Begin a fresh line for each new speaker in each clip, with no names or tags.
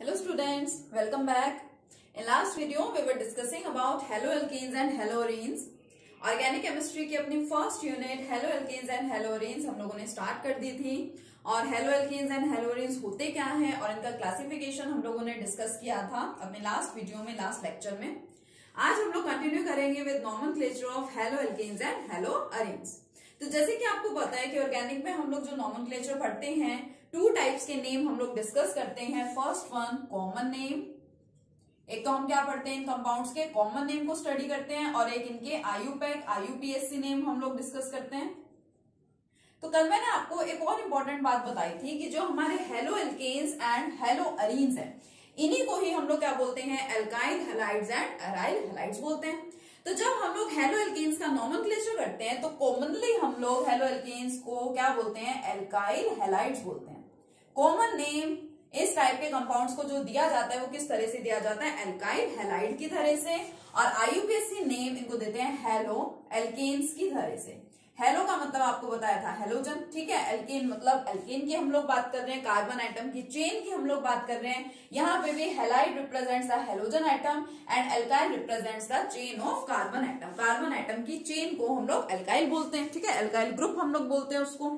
Hello students, welcome back. In last video we were discussing about haloalkenes and haloarenes. Organic chemistry की अपनी first unit haloalkenes and haloarenes हम लोगों ने start कर दी थी। और हेलो एल्केन्स एंड हेलोरेन्स होते क्या हैं? और इनका क्लासिफिकेशन हम लोगों ने डिस्कस किया था अपने लास्ट वीडियो में लास्ट लेक्चर में। आज हम लोग कंटिन्यू करेंगे विद नॉमन of halo alkanes and haloarenes तो जैसे कि आपको पता है कि ऑर्गेनिक में हम लोग जो नॉमन पढ़ते हैं टू टाइप्स के नेम हम लोग डिस्कस करते हैं। फ़र्स्ट वन कॉमन नेम एक तो हम क्या पढ़ते हैं? इन कंपाउंड्स के कॉमन नेम को स्टडी करते हैं और एक इनके आयुपैक, आयुपीएससी नेम हम लोग डिस्कस करते हैं। तो कल मैंने आपको एक और इम्पोर्टेंट बात बताई थी कि जो हमारे halo alkanes and hello arenes हैं, इन्हीं को ही हम लोग क्या बोलते हैं? Alkyl halides and aryl halides बोलते हैं। तो जब हम लोग हेलो एल्केन्स का नॉमन करते हैं तो कॉमनली हम लोग हेलो एल्केन्स को क्या बोलते हैं? एल्काइल हेलाइड्स बोलते हैं। कॉमन नेम इस टाइप के कंपाउंड्स को जो दिया जाता है वो किस तरह से दिया जाता है? एल्काइल हेलाइड की तरह से। और आयुपीएससी नेम इनको देते हैं हेलो एल्केन्स की तरह से। हेलो का मतलब आपको बताया था हेलोजन ठीक है? एल्केन मतलब एल्केन की हम लोग बात कर रहे हैं कार्बन आइटम की चेन की हम लोग बात कर रहे हैं। यहाँ पे भी halide represents the halogen atom and alkyl represents the chain of carbon atom carbon atom की चेन को हम लोग एल्काइल बोलते हैं, ठीक है? एल्काइल ग्रुप हम लोग बोलते हैं उसको।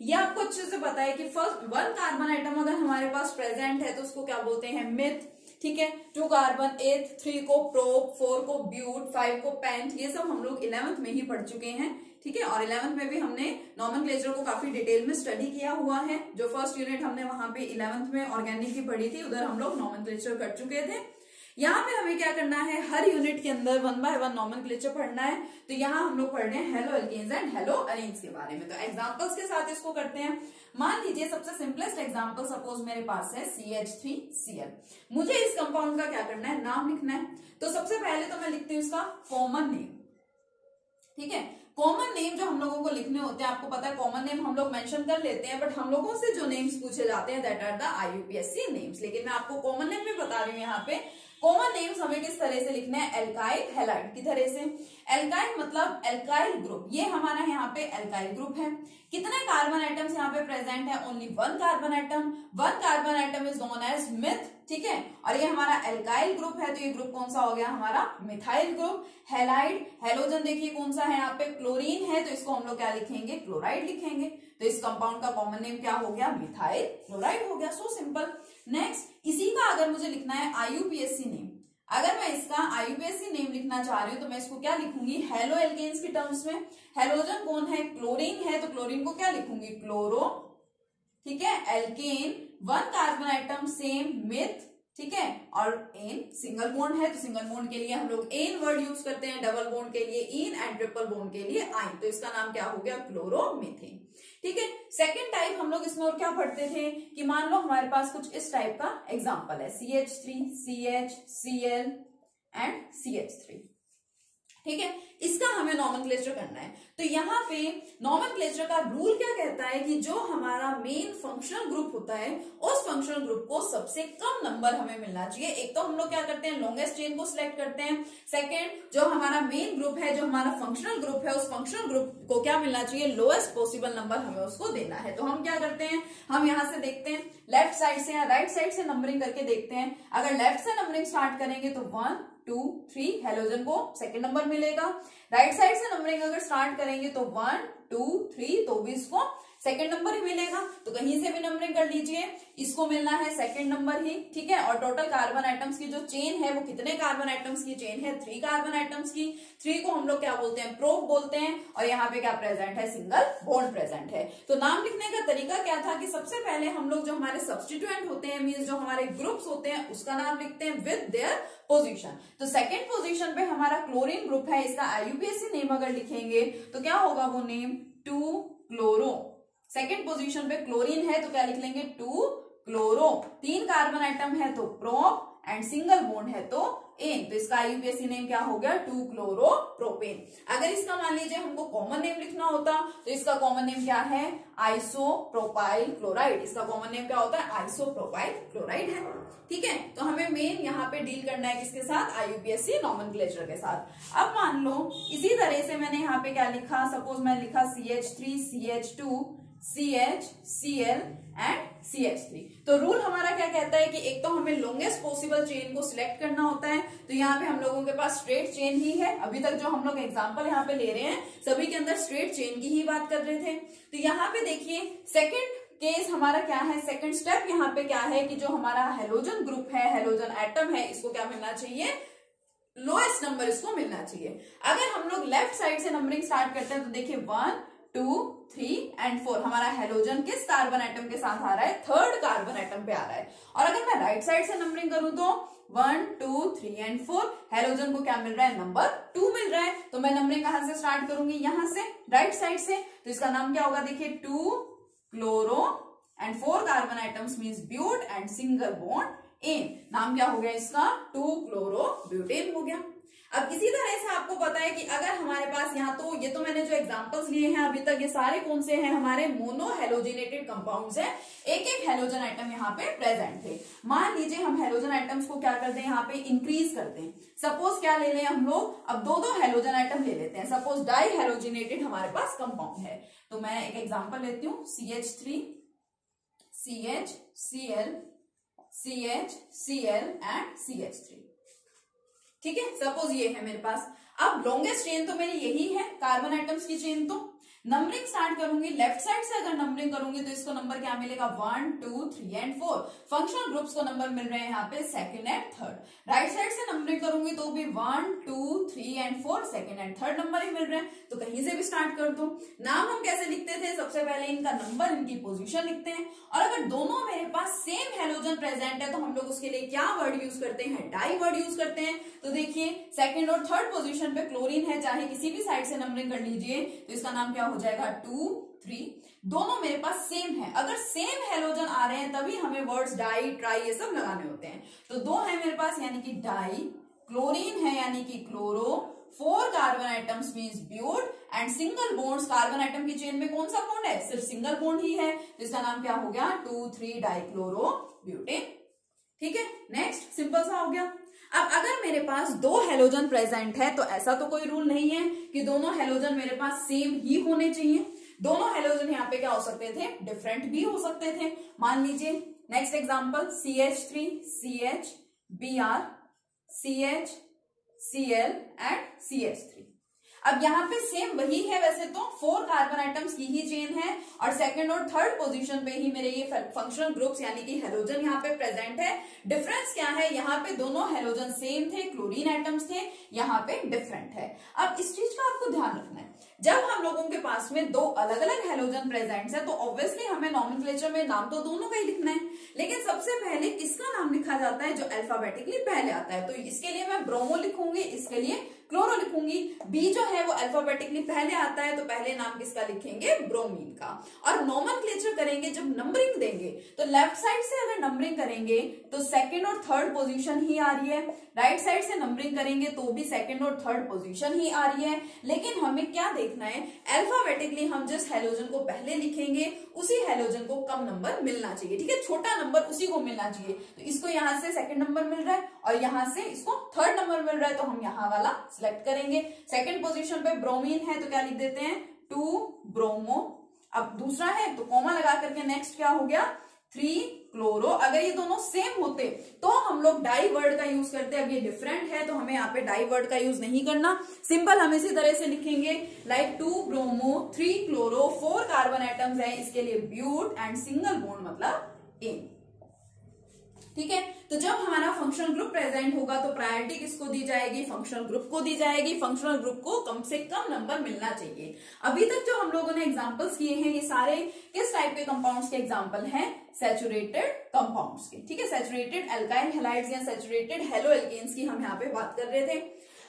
ये आपको अच्छे से पता है कि फ़र्स्ट वन कार्बन आइटम अगर हमारे पास प्रेजेंट है तो उसको क्या बोलते हैं? मिथ ठीक है? टू कार्बन एथ थ्री को प्रोप फोर को ब्यूट फाइव को पेंट ये सब हम लोग इलेवंथ में ही पढ़ चुके हैं। ठीक है? और इलेवंथ में भी हमने नॉर्मल को काफ़ी डिटेल में स्टडी किया हुआ है। जो फ़र्स्ट यूनिट हमने वहाँ पे इलेवंथ में ऑर्गेनिक की पढ़ी थी, उधर हम लोग नॉर्मल कर चुके थे। यहाँ पे हमें क्या करना है? हर यूनिट के अंदर वन बाय वन नॉर्मल पढ़ना है। तो यहाँ हम लोग पढ़ रहे हैं halo alkanes and haloarenes के बारे में। तो एग्जाम्पल्स के साथ इसको करते हैं। मान लीजिए सबसे सिंपलेस्ट एग्ज़ाम्पल सपोज़ मेरे पास है C H three C L मुझे इस कंपाउंड का क्या करना है? नाम लिखना है। तो सबसे पहले तो मैं लिखती हूँ इसका कॉमन नेम ठीक है? कॉमन नेम जो हम लोगों को लिखने होते हैं, आपको पता है कॉमन नेम हम लोग मेंशन कर लेते हैं बट हम लोगों से जो नेम्स पूछे जाते हैं that are the IUPAC names लेकिन मैं आपको कॉमन नेम भी बता रही हूँ यहाँ पे। कॉमन नेम्स हमें किस तरह से लिखना है? एल्काइल हेलाइड की तरह से एल्काइल मतलब एल्काइल ग्रुप ये हमारा यहाँ पे एल्काइल ग्रुप है। कितने कार्बन आइटम्स यहाँ पे प्रेजेंट है? Only one carbon atom one carbon atom is known as meth ठीक है? और ये हमारा एल्काइल ग्रुप है तो ये ग्रुप कौन सा हो गया? हमारा मिथाइल ग्रुप हेलाइड हेलोजन देखिए कौन सा है यहाँ पे? क्लोरीन है तो इसको हम लोग क्या लिखेंगे? क्लोराइड लिखेंगे। तो इस कंपाउंड का कॉमन नेम क्या हो गया? मिथाइल क्लोराइड हो गया। सो सिंपल नेक्स्ट इसी का अगर मुझे लिखना है आयुपीएससी नेम अगर मैं इसका आयुपीएससी नेम लिखना चाह रही हूँ तो मैं इसको क्या लिखूँगी? हेलो एल्केन्स की टर्म्स में। हेलोजन कौन है? क्लोरीन है तो क्लोरीन को क्या लिखूँगी? क्लोरो ठीक है? Alkane one carbon atom same meth ठीक है? और एन सिंगल बोन्ड है तो सिंगल बोन्ड के लिए हम लोग एन वर्ड यूज़ करते हैं डबल बोन्ड के लिए इन एंड ट्रिपल बोन्ड के लिए आइन तो इसका नाम क्या हो गया? क्लोरोमीथेन ठीक है? सेकेंड टाइप हम लोग इसमें और क्या पढ़ते थे? कि मान लो हमारे पास कुछ इस टाइप का एग्ज़ाम्पल है। C H three C H C L and C H three ठीक है? इसका हमें नॉमन करना है। तो यहाँ पे नॉमन का रूल क्या कहता है कि जो हमारा मेन फंक्शनल ग्रुप होता है, उस फंक्शनल ग्रुप को सबसे कम नंबर हमें मिलना चाहिए। एक तो हम लोग क्या करते हैं? लॉन्गेस्ट चेन को सिलेक्ट करते हैं। सेकेंड जो हमारा मेन ग्रुप है, जो हमारा फंक्शनल ग्रुप है, उस फंक्शनल ग्रुप को क्या मिलना चाहिए? लोएस्ट पॉसिबल नंबर हमें उसको देना है। तो हम क्या करते हैं? हम यहाँ से देखते हैं। लेफ़्ट साइड से या राइट साइड से नंबरिंग करके देखते हैं। अगर लेफ़्ट से नंबरिंग स्टार्ट करेंगे तो वन टू थ्री हेलोजन को सेकंड नंबर मिलेगा। राइट साइड से नंबरिंग अगर स्टार्ट करेंगे तो वन टू थ्री तो भी इसको सेकेंड नंबर ही मिलेगा तो कहीं से भी नंबरिंग कर लीजिए। इसको मिलना है सेकेंड नंबर ही, ठीक है? और टोटल कार्बन आइटम्स की जो चेन है, वो कितने कार्बन आइटम्स की चेन है? थ्री कार्बन आइटम्स की। थ्री को हम लोग क्या बोलते हैं? प्रोप बोलते हैं। और यहाँ पे क्या प्रेजेंट है? सिंगल बोन्ड प्रेजेंट है। तो नाम लिखने का तरीका क्या था कि सबसे पहले हम लोग जो हमारे सब्सटीट्यूएंट होते हैं मीन जो हमारे ग्रुप्स होते हैं, उसका नाम लिखते हैं विद देयर पोजिशन तो सेकेंड पोजिशन पे हमारा क्लोरीन ग्रुप है, इसका आईयूपीएससी नेम अगर लिखेंगे तो क्या होगा वो name two chloro second position पे क्लोरीन है तो क्या लिख लेंगे? टू क्लोरो तीन कार्बन आइटम है तो प्रोप एंड सिंगल बोन्ड है तो एन तो इसका आईयूपीएससी नेम क्या हो गया? टू क्लोरो प्रोपेन अगर इसका मान लीजिए हमको कॉमन नेम लिखना होता तो इसका कॉमन नेम क्या है? आइसोप्रोपाइल क्लोराइड इसका कॉमन नेम क्या होता है? आइसोप्रोपाइल क्लोराइड है। ठीक है? तो हमें मेन यहाँ पे डील करना है किसके साथ? आईयूपीएससी नॉमन के साथ। अब मान लो, इसी तरह से मैंने यहाँ पे क्या लिखा? सपोज़ मैंने लिखा C H three C H two C H C L and C H three तो रूल हमारा क्या कहता है कि एक तो हमें लॉन्गेस्ट पॉसिबल चेन को सिलेक्ट करना होता है तो यहाँ पे हम लोगों के पास स्ट्रेट चेन ही है। अभी तक जो हम लोग एग्ज़ाम्पल यहाँ पे ले रहे हैं, सभी के अंदर स्ट्रेट चेन की ही बात कर रहे थे। तो यहाँ पे देखिए सेकेंड केस हमारा क्या है? सेकंड स्टेप यहाँ पे क्या है कि जो हमारा हेलोजन ग्रुप है हेलोजन एटम है, इसको क्या मिलना चाहिए? लोएस्ट नंबर इसको मिलना चाहिए। अगर हम लोग लेफ़्ट साइड से नंबरिंग स्टार्ट करते हैं तो देखिए one two three and four हमारा हेलोजन किस कार्बन एटम के साथ आ रहा है थर्ड कार्बन एटम पे आ रहा है। और अगर मैं राइट साइड से नंबरिंग करूँ तो one two three and four halogen को क्या मिल रहा है? नंबर टू मिल रहा है। तो मैं नंबरिंग कहाँ से स्टार्ट करूँगी? यहाँ से राइट साइड से। तो इसका नाम क्या होगा? देखिए two chloro and four carbon atoms means but and single bond ane नाम क्या हो गया इसका? टू क्लोरो ब्यूटेन हो गया। अब इसी तरह से आपको पता है कि अगर हमारे पास यहाँ तो ये तो मैंने जो एग्जांपल्स लिए हैं, अभी तक ये सारे कौन से हैं? हमारे मोनो हेलोजिनेटेड कंपाउंड्स हैं। एक एक हेलोजन आइटम यहाँ पे प्रेजेंट थे। मान लीजिए हम हेलोजन आइटम्स को क्या करते हैं? यहाँ पे इंक्रीज करते हैं। सपोज़ क्या ले लें हम लोग? अब दो दो हेलोजन आइटम ले लेते हैं। सपोज़ डाई हेलोजिनेटेड हमारे पास कंपाउंड है। तो मैं एक एग्ज़ाम्पल लेती हूँ। C H three C H C L C H C L and C H three ठीक है? सपोज़ ये है मेरे पास। अब लॉन्गेस्ट चेन तो मेरी यही है कार्बन आइटम्स की चेन तो। नंबरिंग स्टार्ट करूँगी लेफ़्ट साइड से अगर नंबरिंग करूँगी तो इसको नंबर क्या मिलेगा? One two three and four functional groups को नंबर मिल रहे हैं यहाँ पे second and third right side से नंबरिंग करूँगी तो भी one two three and four second and third number ही मिल रहे हैं। तो कहीं से भी स्टार्ट कर दो। नाम हम कैसे लिखते थे? सबसे पहले इनका नंबर इनकी पोजिशन लिखते हैं। और अगर दोनों मेरे पास सेम हेलोजन प्रेजेंट है तो हम लोग उसके लिए क्या वर्ड यूज़ करते हैं? डाई वर्ड यूज़ करते हैं। तो देखिए सेकेंड और थर्ड पोजिशन पे क्लोरीन है, चाहे किसी भी साइड से नंबरिंग कर लीजिए। तो इसका नाम क्या हो जाएगा टू थ्री दोनों मेरे पास सेम है। अगर सेम हेलोजन आ रहे हैं, तभी हमें वर्ड्स डाई ट्राई ये सब लगाने होते हैं। तो दो है मेरे पास, यानी कि डाई क्लोरीन है, यानी कि chloro four carbon atoms means but and single bonds carbon atom की चेन में कौन सा बोन्ड है? सिर्फ़ सिंगल बोन्ड ही है तो इसका नाम क्या हो गया? टू थ्री डाइक्लोरो ब्यूटेन ठीक है? नेक्स्ट सिंपल सा हो गया। अब अगर मेरे पास दो हेलोजन प्रेजेंट है तो ऐसा तो कोई रूल नहीं है कि दोनों हेलोजन मेरे पास सेम ही होने चाहिए। दोनों हेलोजन यहाँ पे क्या हो सकते थे? डिफरेंट भी हो सकते थे। मान लीजिए next example C H three C H B R C H C L and C H three अब यहाँ पे सेम वही है वैसे तो फोर कार्बन आइटम्स की ही चेन है और सेकंड और थर्ड पोजीशन पे ही मेरे ये फंक्शनल ग्रुप्स यानी कि हेलोजन यहाँ पे प्रेजेंट है। डिफरेंस क्या है? यहाँ पे दोनों हेलोजन सेम थे क्लोरीन आइटम्स थे, यहाँ पे डिफरेंट है। अब इस चीज़ का आपको ध्यान रखना है। जब हम लोगों के पास में दो अलग अलग हेलोजन प्रेजेंट है तो ऑब्वियसली हमें नॉमिनक्लेचर में नाम तो दोनों का ही लिखना है। लेकिन सबसे पहले किसका नाम लिखा जाता है जो अल्फाबेटिकली पहले आता है? तो इसके लिए मैं ब्रोमो लिखूँगी, इसके लिए क्लोरो लिखूँगी? बी जो है वो अल्फाबेटिकली पहले आता है तो पहले नाम किसका लिखेंगे? ब्रोमीन का। और नॉमन करेंगे जब नंबरिंग देंगे तो लेफ़्ट साइड से अगर नंबरिंग करेंगे तो सेकंड और थर्ड पोजीशन ही आ रही है। राइट साइड से नंबरिंग करेंगे तो भी सेकेंड और थर्ड पोजिशन ही आ रही है। लेकिन हमें क्या देखना है? अल्फाबेटिकली हम जिस हेलोजन को पहले लिखेंगे, उसी हेलोजन को कम नंबर मिलना चाहिए, ठीक है? छोटा नंबर उसी को मिलना चाहिए। तो इसको यहाँ से सेकंड नंबर मिल रहा है और यहाँ से इसको थर्ड नंबर मिल रहा है तो हम यहाँ वाला सिलेक्ट करेंगे। सेकंड पोजीशन पे ब्रोमीन है तो क्या लिख देते हैं? टू ब्रोमो अब दूसरा है तो कोमा लगा करके नेक्स्ट क्या हो गया? थ्री क्लोरो अगर ये दोनों सेम होते तो हम लोग डाई वर्ड का यूज़ करते। अब ये डिफरेंट है तो हमें यहाँ पे डाई वर्ड का यूज़ नहीं करना। सिंपल हम इसी तरह से लिखेंगे like two bromo three chloro four carbon atoms है, इसके लिए ब्यूट एंड सिंगल बोन मतलब एन ठीक है? तो जब हमारा फंक्शनल ग्रुप प्रेजेंट होगा तो प्रायोरिटी किसको दी जाएगी? फंक्शनल ग्रुप को दी जाएगी। फंक्शनल ग्रुप को कम से कम नंबर मिलना चाहिए। अभी तक जो हम लोगों ने एग्जांपल्स किए हैं, ये सारे किस टाइप के कंपाउंड्स के एग्जांपल हैं? सेचुरेटेड कंपाउंड्स के। ठीक है? सेचुरेटेड एल्काइन हेलाइड्स या सेचुरेटेड हेलो एल्केन्स की हम यहाँ पे बात कर रहे थे।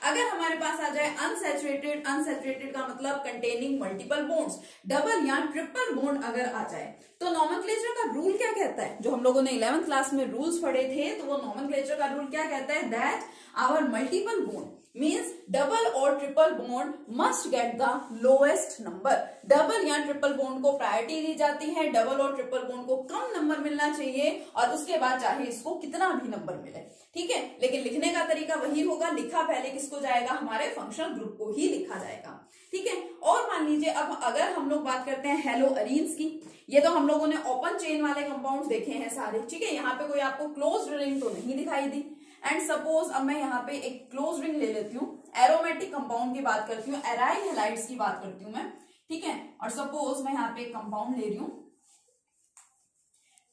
अगर हमारे पास आ जाए अनसेचुरेटेड अनसेचुरेटेड का मतलब कंटेनिंग मल्टीपल बोन्ड्स डबल या ट्रिपल बोन्ड अगर आ जाए तो नॉमन का रूल क्या कहता है? जो हम लोगों ने इलेवंथ क्लास में रूल्स पढ़े थे तो वो नॉमन का रूल क्या कहता है? That our multiple bond means double और triple bond must get the lowest number double या ट्रिपल बॉन्ड को प्रायोरिटी दी जाती है डबल और ट्रिपल बॉन्ड को कम नंबर मिलना चाहिए और उसके बाद चाहे इसको कितना भी नंबर मिले। ठीक है? लेकिन लिखने का तरीका वही होगा, लिखा पहले किसको जाएगा? हमारे फंक्शनल ग्रुप को ही लिखा जाएगा। ठीक है? और मान लीजिए, अब अगर हम लोग बात करते हैं हेलो अरीन्स की, ये तो हम लोगों ने ओपन चेन वाले कंपाउंड देखे हैं सारे। ठीक है? यहाँ पे कोई आपको क्लोज रिंग तो नहीं दिखाई दी। एंड सपोज़ अब मैं यहाँ पे एक क्लोज रिंग ले लेती हूँ एरोमेटिक कंपाउंड की बात करती हूँ एराइल हेलाइट्स की बात करती हूँ मैं, ठीक है? और सपोज़ मैं यहाँ पे एक कंपाउंड ले रही हूँ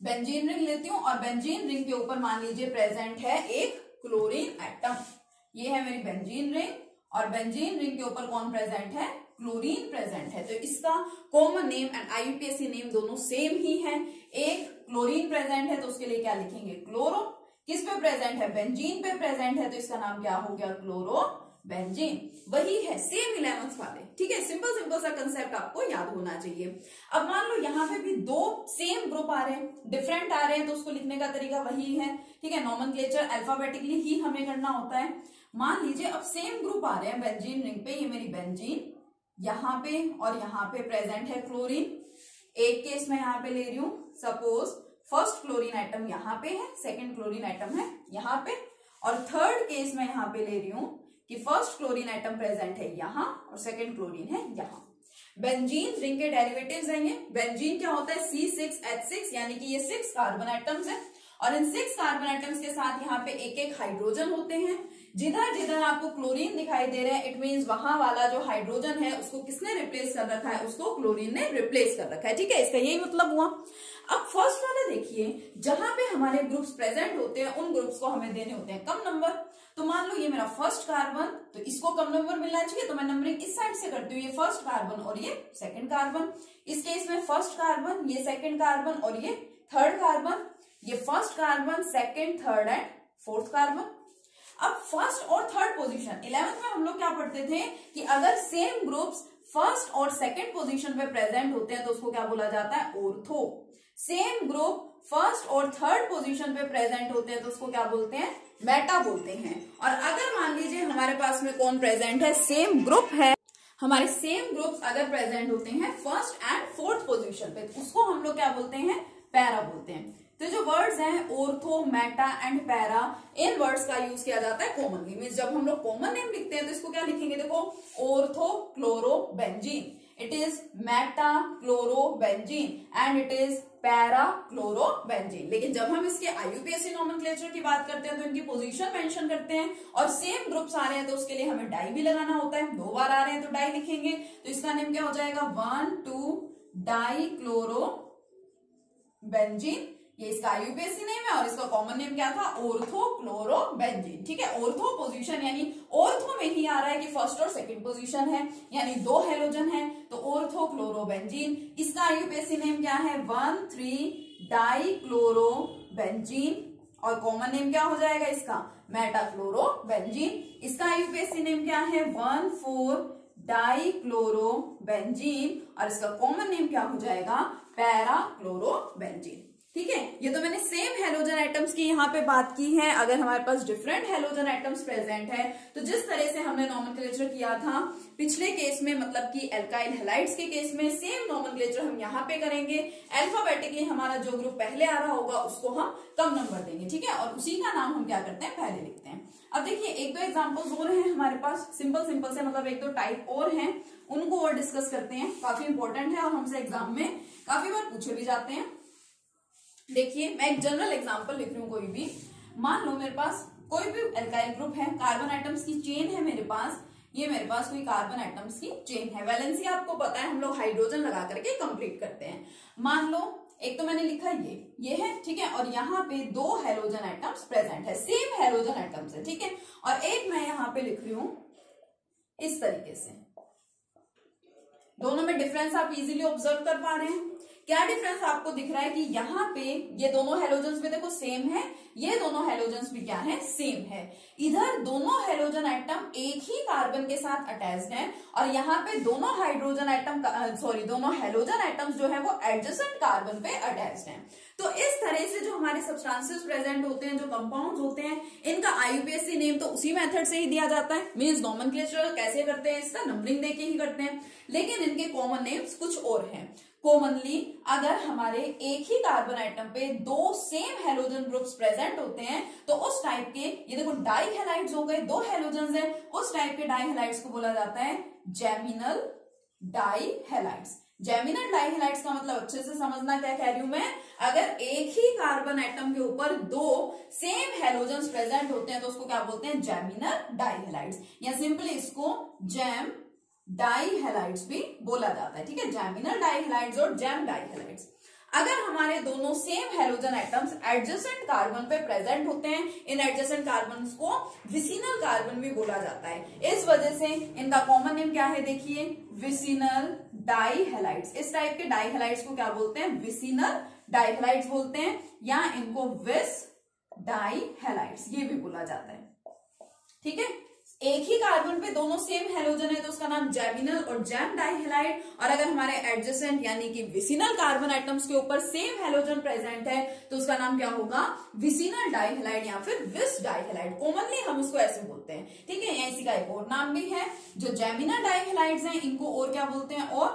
बेंजीन रिंग लेती हूँ और बेंजीन रिंग के ऊपर मान लीजिए प्रेजेंट है एक क्लोरीन एटम ये है मेरी बेंजीन रिंग और बेंजीन रिंग के ऊपर कौन प्रेजेंट है? क्लोरीन प्रेजेंट है। तो इसका common name and IUPAC name दोनों सेम ही है। एक क्लोरीन प्रेजेंट है तो उसके लिए क्या लिखेंगे? क्लोरो किस पे प्रेजेंट है? बेंजीन पे प्रेजेंट है तो इसका नाम क्या हो गया? क्लोरो बेंजीन वही है सेम इलेवंथ वाले। ठीक है? सिंपल सिंपल सा कंसेप्ट आपको याद होना चाहिए। अब मान लो यहाँ पे भी दो सेम ग्रुप आ रहे हैं डिफरेंट आ रहे हैं तो उसको लिखने का तरीका वही है। ठीक है? नॉमन अल्फाबेटिकली ही हमें करना होता है। मान लीजिए अब सेम ग्रुप आ रहे हैं बेंजीन रिंग पे, ये मेरी बेंजीन यहाँ पे और यहाँ पे प्रेजेंट है क्लोरीन एक केस में यहाँ पे ले रही हूँ। सपोज़ फ़र्स्ट क्लोरीन आइटम यहाँ पे है सेकेंड क्लोरीन आइटम है यहाँ पे। और थर्ड केस में यहाँ पे ले रही हूँ कि फ़र्स्ट क्लोरीन आइटम प्रेजेंट है यहाँ और सेकेंड क्लोरीन है यहाँ। बेंजीन रिंग के डेरिवेटिव्स हैं ये बेंजीन क्या होता है? सी सिक्स एच सिक्स यानी कि ये सिक्स कार्बन आइटम्स है। और इन सिक्स कार्बन आइटम्स के साथ यहाँ पे एक एक हाइड्रोजन होते हैं। जिधर जिधर आपको क्लोरीन दिखाई दे रहे हैं इट मीन वहाँ वाला जो हाइड्रोजन है, उसको किसने रिप्लेस कर रखा है? उसको क्लोरीन ने रिप्लेस कर रखा है। ठीक है, इसका यही मतलब हुआ। अब फ़र्स्ट वाला देखिए, जहाँ पे हमारे ग्रुप्स प्रेजेंट होते हैं, उन ग्रुप्स को हमें देने होते हैं। कम नंबर तो मान लो ये मेरा फ़र्स्ट कार्बन तो इसको कम नंबर मिलना चाहिए तो मैं नंबरिंग इस साइड से करती हूँ, ये फ़र्स्ट कार्बन और ये सेकंड कार्बन इस केस में फ़र्स्ट कार्बन ये सेकंड कार्बन और ये थर्ड कार्बन ये first carbon second third and fourth carbon अब फ़र्स्ट और थर्ड पोजीशन इलेवेंथ में हम लोग क्या पढ़ते थे कि अगर सेम ग्रुप्स फ़र्स्ट और सेकंड पोजीशन पे प्रेजेंट होते हैं तो उसको क्या बोला जाता है? ऑर्थो सेम ग्रुप फ़र्स्ट और थर्ड पोजीशन पे प्रेजेंट होते हैं तो उसको क्या बोलते हैं? मेटा बोलते हैं। और अगर मान लीजिए हमारे पास में कौन प्रेजेंट है, सेम ग्रुप है। हमारे सेम ग्रुप्स अगर प्रेजेंट होते हैं फ़र्स्ट एंड फोर्थ पोजीशन पे तो उसको हम लोग क्या बोलते हैं? पैरा बोलते हैं। तो जो वर्ड्स हैं, ओर्थो, मेटा एंड पैरा, इन वर्ड्स का यूज़ किया जाता है कॉमनली मीन जब हम लोग कॉमन नेम लिखते हैं तो इसको क्या लिखेंगे? देखो, ortho chlorobenzene. It is meta chlorobenzene and it is para chlorobenzene लेकिन जब हम इसके आईयूपीएससी नॉमन की बात करते हैं तो इनकी पोजीशन मेंशन करते हैं और सेम ग्रुप्स आ रहे हैं तो उसके लिए हमें डाई भी लगाना होता है। दो बार आ रहे हैं तो डाई लिखेंगे। तो इसका नेम क्या हो जाएगा? One two die chloro benzene ये इसका आयुपीएससी नेम है और इसका कॉमन नेम क्या था? ओर्थो क्लोरो ठीक है? ओर्थो पोजीशन यानी ओर्थो में ही आ रहा है कि फ़र्स्ट और सेकंड पोजीशन है, यानी दो हेलोजन है तो ओर्थो क्लोरो बेंजीन इसका आयुपीएससी नेम क्या है? वन थ्री डाई क्लोरो और कॉमन नेम क्या हो जाएगा इसका? मेटाक्लोरो बेंजीन इसका आयुपीएससी नेम क्या है? वन फोर डाई क्लोरो और इसका कॉमन नेम क्या हो जाएगा? पैरा क्लोरो बेंजीन ठीक है? ये तो मैंने सेम हेलोजन एटम्स की यहाँ पे बात की है। अगर हमारे पास डिफरेंट हेलोजन एटम्स प्रेजेंट है तो जिस तरह से हमने नॉमन किया था, पिछले केस में मतलब कि एल्काइल हेलाइट्स के केस में सेम नॉमन हम यहाँ पे करेंगे। अल्फाबेटिकली हमारा जो ग्रुप पहले आ रहा होगा, उसको हम कम नंबर देंगे, ठीक है? और उसी का नाम हम क्या करते हैं? पहले लिखते हैं। अब देखिए, एक दो एग्जाम्पल्स और हैं हमारे पास। सिंपल सिंपल से मतलब एक दो टाइप और हैं। उनको और डिस्कस करते हैं। काफ़ी इंपॉर्टेंट है और हमसे एग्ज़ाम में काफ़ी बार पूछे भी जाते हैं। देखिए, मैं एक जनरल एग्जांपल लिख रही हूँ कोई भी। मान लो मेरे पास कोई भी एल्काइल ग्रुप है कार्बन आइटम्स की चेन है मेरे पास। ये मेरे पास कोई कार्बन आइटम्स की चेन है। वैलेंसी आपको पता है, हम लोग हाइड्रोजन लगा करके कंप्लीट करते हैं। मान लो, एक तो मैंने लिखा ये ये है, ठीक है? और यहाँ पे दो हेलोजन आइटम्स प्रेजेंट है सेम हेलोजन आइटम्स है, ठीक है? और एक मैं यहाँ पे लिख रही हूँ इस तरीके से। दोनों में डिफरेंस आप इजीली ऑब्ज़र्व कर पा रहे हैं। क्या डिफरेंस आपको दिख रहा है कि यहाँ पे ये दोनों हेलोजन भी देखो सेम है, ये दोनों हेलोजन भी क्या है? सेम है। इधर दोनों हेलोजन एटम एक ही कार्बन के साथ अटैच हैं और यहाँ पे दोनों हाइड्रोजन एटम सॉरी दोनों हेलोजन एटम्स जो है वो एडजस्टेंट कार्बन पे अटैच हैं। तो इस तरह से जो हमारे सब्सटेंसेस प्रेजेंट होते हैं, जो कंपाउंड होते हैं, इनका आईयूपीएससी नेम तो उसी मेथड से ही दिया जाता है। मीन्स नॉमन कैसे करते हैं, इसका नंबरिंग देके ही करते हैं। लेकिन इनके कॉमन नेम्स कुछ और हैं। कॉमनली अगर हमारे एक ही कार्बन आइटम पे दो सेम हेलोजन ग्रुप्स प्रेजेंट होते हैं तो उस टाइप के, ये देखो डाई हेलाइड्स हो गए, दो हेलोजन है। उस टाइप के डाई हेलाइड्स को बोला जाता है geminal dihalides geminal dihalides का मतलब अच्छे से समझना क्या कह रही हूँ मैं? अगर एक ही कार्बन एटम के ऊपर दो सेम हेलोजन प्रेजेंट होते हैं तो उसको क्या बोलते हैं? जेमिनल डाइहेलाइड्स या सिंपली इसको जेम डाइहेलाइड्स भी बोला जाता है, ठीक है? जेमिनल डाइहेलाइड्स और जेम डाइहेलाइड्स। अगर हमारे दोनों same halogen atoms adjacent carbon पे प्रेजेंट होते हैं, इन एडजस्टेंट कार्बन को विसिनल कार्बन भी बोला जाता है। इस वजह से इनका कॉमन नेम क्या है देखिए? विसिनल डाइहेलाइड्स इस टाइप के डाइहेलाइड्स को क्या बोलते हैं? विसिनल डाइहेलाइड्स बोलते हैं, या इनको विस डाइहेलाइड्स ये भी बोला जाता है। ठीक है? एक ही कार्बन पे दोनों सेम हेलोजन है तो उसका नाम जैमिनल और जैम डाइहेलाइड और अगर हमारे एडजस्टेंट यानी कि विसिनल कार्बन आइटम्स के ऊपर सेम हेलोजन प्रेजेंट है तो उसका नाम क्या होगा? विसिनल डाइहेलाइड या फिर विस डाइहेलाइड कॉमनली हम उसको ऐसे बोलते हैं। ठीक है इसी का एक और नाम भी है, जो जैमिनल डाइहेलाइड्स हैं, इनको और क्या बोलते हैं? और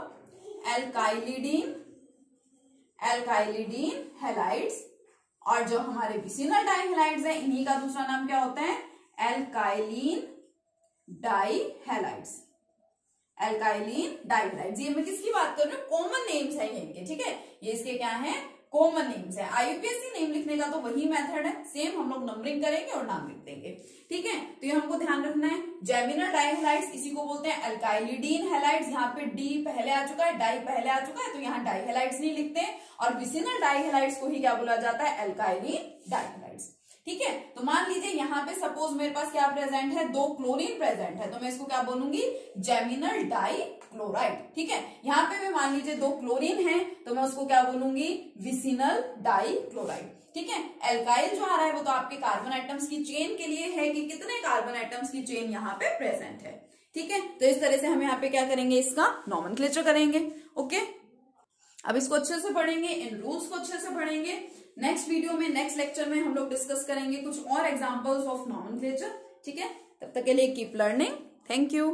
एल्काइलिडीन एल्काइलिडीन हेलाइड्स और जो हमारे विसिनल डाइहेलाइड्स हैं, इन्हीं का दूसरा नाम क्या होता है? एल्काइलिन डाइहेलाइड्स एल्काइलिन डाइहेलाइड्स ये मैं किसकी बात कर रही हूँ? कॉमन नेम्स है इनके, ठीक है? ये इसके क्या है? कॉमन नेम्स है। आईयूपीएससी नेम लिखने का तो वही मेथड है। सेम हम लोग नंबरिंग करेंगे और नाम लिख देंगे, ठीक है? तो ये हमको ध्यान रखना है। जेमिनल डाइहेलाइड्स इसी को बोलते हैं एल्काइलिडीन हेलाइड्स यहाँ पे डी पहले आ चुका है डाई पहले आ चुका है तो यहाँ डाइहेलाइड्स नहीं लिखते और विसिनल डाइहेलाइड्स को ही क्या बोला जाता है? एल्काइलिन डाइहेलाइड्स ठीक है? तो मान लीजिए यहाँ पे सपोज़ मेरे पास क्या प्रेजेंट है? दो क्लोरीन प्रेजेंट है। तो मैं इसको क्या बोलूँगी? जेमिनल डाई क्लोराइड ठीक है? यहाँ पे भी मान लीजिए दो क्लोरीन है तो मैं उसको क्या बोलूँगी? विसिनल डाई क्लोराइड ठीक है? एल्काइल जो आ रहा है वो तो आपके कार्बन आइटम्स की चेन के लिए है कि कितने कार्बन आइटम्स की चेन यहाँ पे प्रेजेंट है, ठीक है? तो इस तरह से हम यहाँ पे क्या करेंगे? इसका नॉमन करेंगे ओके अब इसको अच्छे से पढ़ेंगे इन रूल्स को अच्छे से पढ़ेंगे। नेक्स्ट वीडियो में नेक्स्ट लेक्चर में हम लोग डिस्कस करेंगे कुछ और एग्जाम्पल्स ऑफ़ नॉमन ठीक है? तब तक के लिए कीप लर्निंग थैंक यू